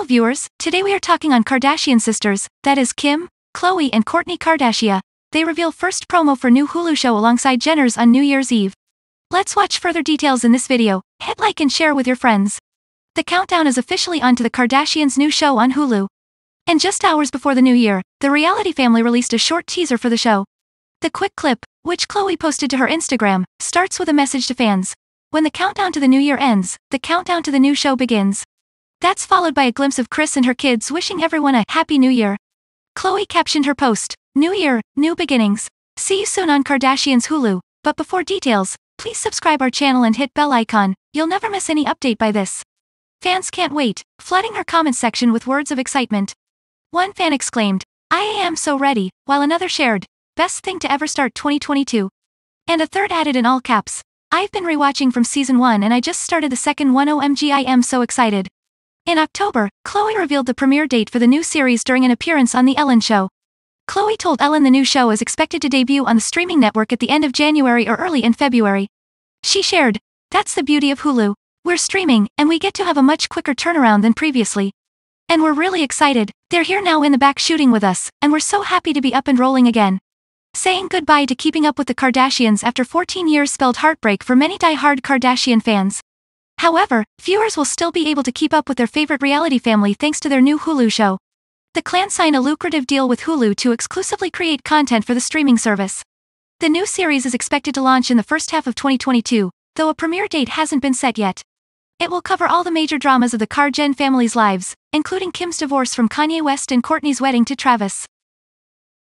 Hello viewers, today we are talking on Kardashian sisters, that is Kim, Khloe and Kourtney Kardashian. They reveal first promo for new Hulu show alongside Jenners on New Year's Eve. Let's watch further details in this video, hit like and share with your friends. The countdown is officially on to the Kardashians' new show on Hulu. And just hours before the new year, the reality family released a short teaser for the show. The quick clip, which Khloe posted to her Instagram, starts with a message to fans. When the countdown to the new year ends, the countdown to the new show begins. That's followed by a glimpse of Kris and her kids wishing everyone a Happy New Year. Khloe captioned her post, New Year, New Beginnings. See you soon on Kardashian's Hulu, but before details, please subscribe our channel and hit bell icon, you'll never miss any update by this. Fans can't wait, flooding her comment section with words of excitement. One fan exclaimed, I am so ready, while another shared, best thing to ever start 2022. And a third added in all caps, I've been rewatching from season 1 and I just started the second one OMG I am so excited. In October, Khloe revealed the premiere date for the new series during an appearance on The Ellen Show. Khloe told Ellen the new show is expected to debut on the streaming network at the end of January or early in February. She shared, That's the beauty of Hulu. We're streaming, and we get to have a much quicker turnaround than previously. And we're really excited, they're here now in the back shooting with us, and we're so happy to be up and rolling again. Saying goodbye to keeping up with the Kardashians after 14 years spelled heartbreak for many die-hard Kardashian fans. However, viewers will still be able to keep up with their favorite reality family thanks to their new Hulu show. The clan signed a lucrative deal with Hulu to exclusively create content for the streaming service. The new series is expected to launch in the first half of 2022, though a premiere date hasn't been set yet. It will cover all the major dramas of the Kardashian family's lives, including Kim's divorce from Kanye West and Kourtney's wedding to Travis.